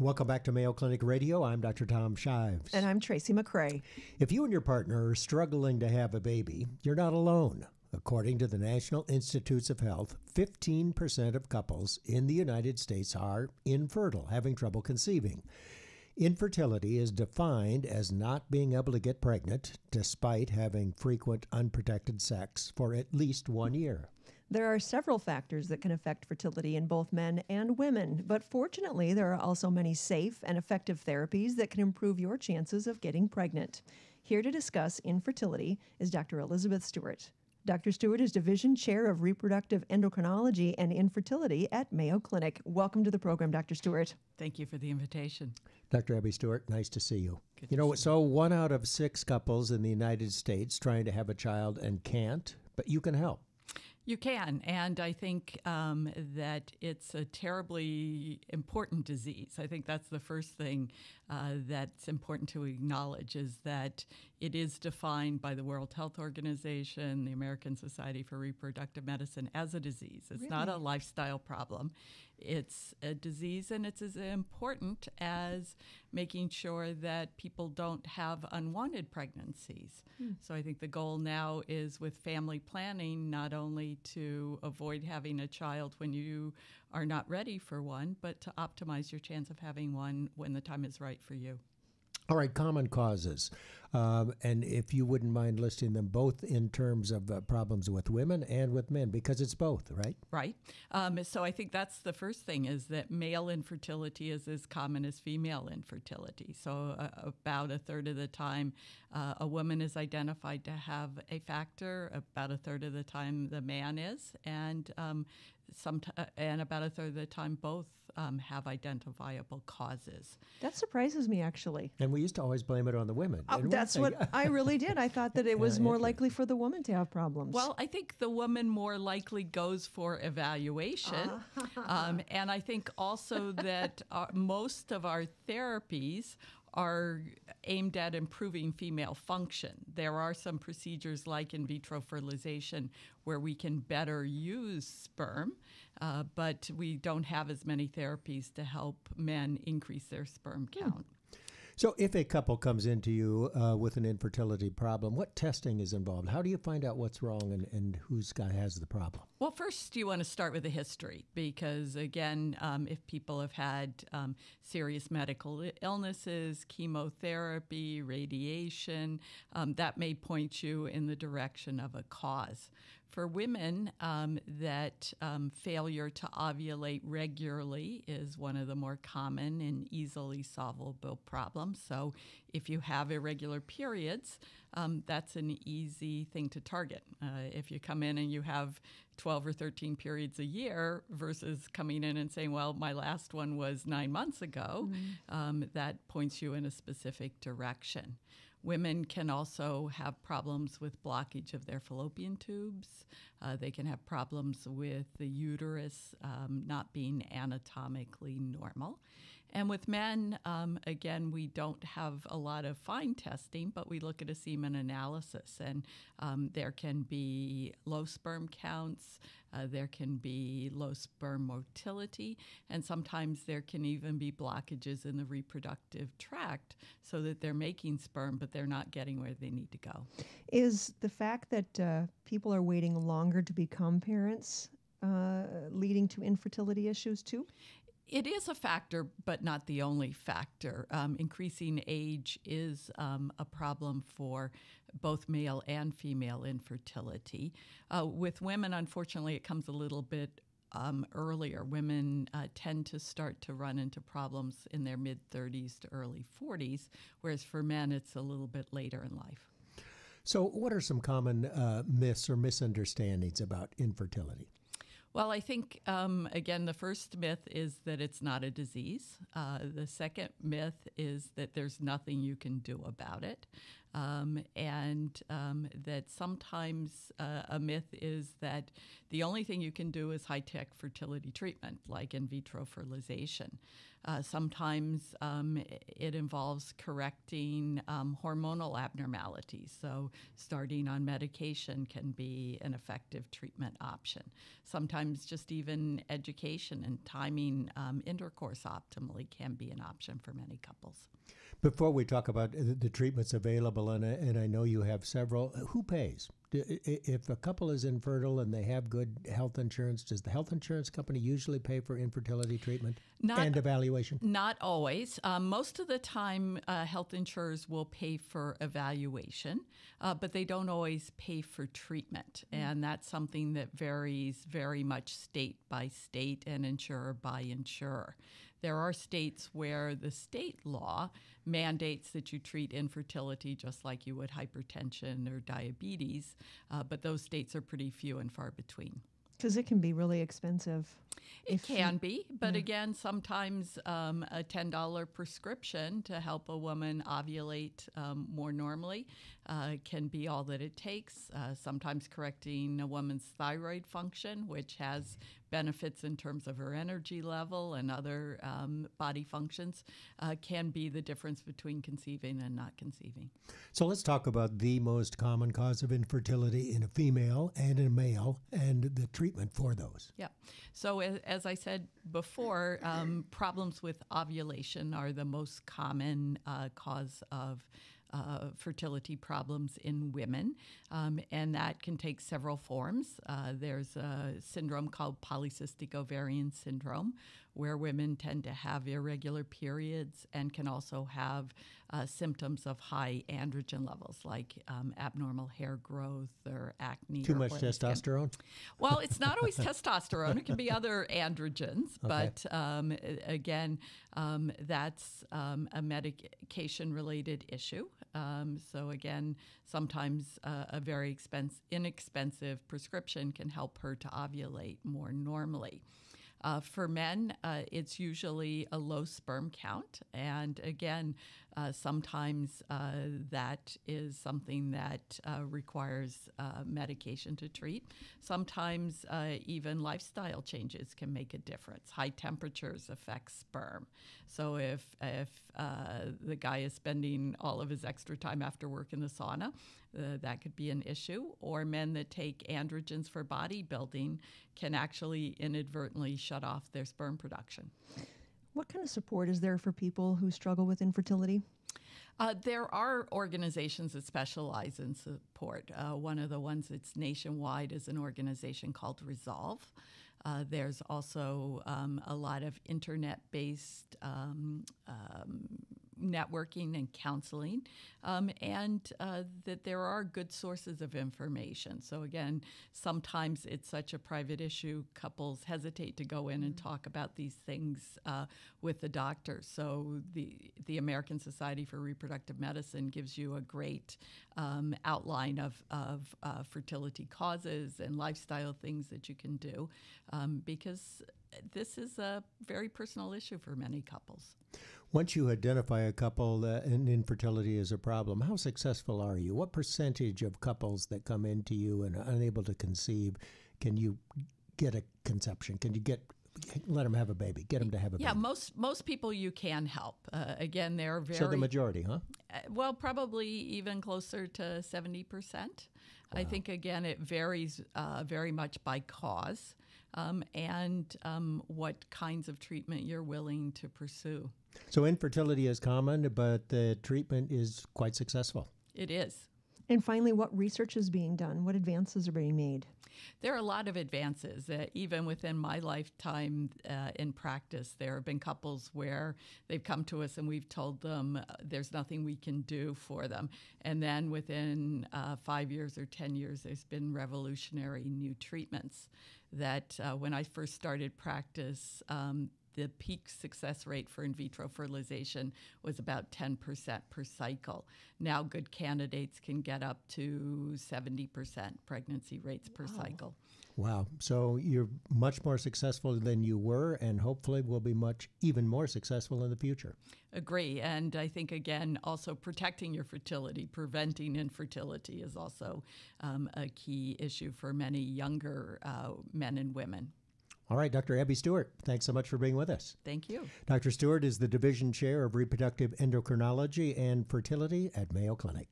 Welcome back to Mayo Clinic Radio. I'm Dr. Tom Shives. And I'm Tracy McCray. If you and your partner are struggling to have a baby, you're not alone. According to the National Institutes of Health, 15% of couples in the United States are infertile, having trouble conceiving. Infertility is defined as not being able to get pregnant despite having frequent unprotected sex for at least one year. There are several factors that can affect fertility in both men and women, but fortunately, there are also many safe and effective therapies that can improve your chances of getting pregnant. Here to discuss infertility is Dr. Elizabeth Stewart. Dr. Stewart is Division Chair of Reproductive Endocrinology and Infertility at Mayo Clinic. Welcome to the program, Dr. Stewart. Thank you for the invitation. Dr. Abby Stewart, nice to see you. Good you know, so one out of six couples in the United States trying to have a child and can't, but you can help. You can, and I think um, that it's a terribly important disease. I think that's the first thing uh, that's important to acknowledge is that it is defined by the World Health Organization, the American Society for Reproductive Medicine, as a disease. It's not a lifestyle problem. It's a disease, and it's as important as making sure that people don't have unwanted pregnancies. Hmm. So I think the goal now is with family planning, not only to avoid having a child when you are not ready for one, but to optimize your chance of having one when the time is right for you. All right, common causes. Um, and if you wouldn't mind listing them both in terms of uh, problems with women and with men, because it's both, right? Right. Um, so I think that's the first thing is that male infertility is as common as female infertility. So uh, about a third of the time, uh, a woman is identified to have a factor. About a third of the time, the man is, and um, some uh, and about a third of the time, both um, have identifiable causes. That surprises me, actually. And we used to always blame it on the women. Uh, didn't that's what I really did. I thought that it was Yeah, more likely for the woman to have problems. Well, I think the woman more likely goes for evaluation. um, and I think also that uh, most of our therapies are aimed at improving female function. There are some procedures like in vitro fertilization where we can better use sperm, uh, but we don't have as many therapies to help men increase their sperm count. So, if a couple comes into you uh, with an infertility problem, what testing is involved? How do you find out what's wrong and, and who's guy has the problem? Well, first, you want to start with the history because, again, um, if people have had um, serious medical illnesses, chemotherapy, radiation, um, that may point you in the direction of a cause. For women, um, that um, failure to ovulate regularly is one of the more common and easily solvable problems. So, if you have irregular periods, um, that's an easy thing to target. Uh, if you come in and you have 12 or 13 periods a year versus coming in and saying, well, my last one was nine months ago, um, that points you in a specific direction. Women can also have problems with blockage of their fallopian tubes. Uh, they can have problems with the uterus um, not being anatomically normal. And with men, um, again, we don't have a lot of fine testing, but we look at a semen analysis, and um, there can be low sperm counts, uh, there can be low sperm motility, and sometimes there can even be blockages in the reproductive tract so that they're making sperm, but they're not getting where they need to go. is the fact that uh, people are waiting longer to become parents uh, leading to infertility issues too? It is a factor, but not the only factor. Um, increasing age is um, a problem for both male and female infertility. Uh, with women, unfortunately, it comes a little bit um, earlier. Women uh, tend to start to run into problems in their mid 30s to early 40s, whereas for men, it's a little bit later in life. So, what are some common uh, myths or misunderstandings about infertility? Well, I think, um, again, the first myth is that it's not a disease. Uh, the second myth is that there's nothing you can do about it. Um, and um, that sometimes uh, a myth is that the only thing you can do is high tech fertility treatment, like in vitro fertilization. Uh, sometimes um, it involves correcting um, hormonal abnormalities. So, starting on medication can be an effective treatment option. Sometimes, just even education and timing um, intercourse optimally can be an option for many couples. Before we talk about the treatments available, and I, and I know you have several, who pays? If a couple is infertile and they have good health insurance, does the health insurance company usually pay for infertility treatment not, and evaluation? Not always. Um, most of the time, uh, health insurers will pay for evaluation, uh, but they don't always pay for treatment. And that's something that varies very much state by state and insurer by insurer. There are states where the state law mandates that you treat infertility just like you would hypertension or diabetes, uh, but those states are pretty few and far between. Because it can be really expensive. It can you, be, but yeah. again, sometimes um, a $10 prescription to help a woman ovulate um, more normally uh, can be all that it takes. Uh, sometimes correcting a woman's thyroid function, which has benefits in terms of her energy level and other um, body functions, uh, can be the difference between conceiving and not conceiving. So let's talk about the most common cause of infertility in a female and in a male and the treatment for those. Yeah. So, as, as I said before, um, problems with ovulation are the most common uh, cause of uh, fertility problems in women, um, and that can take several forms. Uh, there's a syndrome called polycystic ovarian syndrome, where women tend to have irregular periods and can also have uh, symptoms of high androgen levels, like um, abnormal hair growth or acne. Too or much testosterone? Skin. Well, it's not always testosterone. It can be other androgens, okay. but um, again, um, that's um, a medication related issue. Um, so, again, sometimes uh, a very inexpensive prescription can help her to ovulate more normally. Uh, for men, uh, it's usually a low sperm count. And again, uh, sometimes uh, that is something that uh, requires uh, medication to treat. Sometimes even lifestyle changes can make a difference. High temperatures affect sperm. So if, if the guy is spending all of his extra time after work in the sauna, uh, that could be an issue. Or men that take androgens for bodybuilding can actually inadvertently shut off their sperm production. What kind of support is there for people who struggle with infertility? Uh, there are organizations that specialize in support. Uh, one of the ones that's nationwide is an organization called Resolve. Uh, there's also um, a lot of internet based um, um, networking and counseling, um, and uh, that there are good sources of information. So, again, sometimes it's such a private issue, couples hesitate to go in and mm-hmm. talk about these things uh, with the doctor. So, the, the American Society for Reproductive Medicine gives you a great um, outline of, of uh, fertility causes and lifestyle things that you can do um, because this is a very personal issue for many couples. Once you identify a couple that and infertility is a problem, how successful are you? What percentage of couples that come into you and are unable to conceive can you get a conception? Can you get let them have a baby, get them to have a yeah, baby. Yeah, most most people you can help. Uh, again, they're very so the majority, huh? Uh, well, probably even closer to seventy percent. Wow. I think again it varies uh, very much by cause um, and um, what kinds of treatment you're willing to pursue. So, infertility is common, but the treatment is quite successful. It is. And finally, what research is being done? What advances are being made? There are a lot of advances. Uh, even within my lifetime uh, in practice, there have been couples where they've come to us and we've told them uh, there's nothing we can do for them. And then within uh, five years or 10 years, there's been revolutionary new treatments that uh, when I first started practice, um, the peak success rate for in vitro fertilization was about 10% per cycle. Now, good candidates can get up to 70% pregnancy rates per cycle. Wow. So you're much more successful than you were, and hopefully will be much even more successful in the future. Agree. And I think, again, also protecting your fertility, preventing infertility is also um, a key issue for many younger uh, men and women. All right, Dr. Abby Stewart, thanks so much for being with us. Thank you. Dr. Stewart is the Division Chair of Reproductive Endocrinology and Fertility at Mayo Clinic.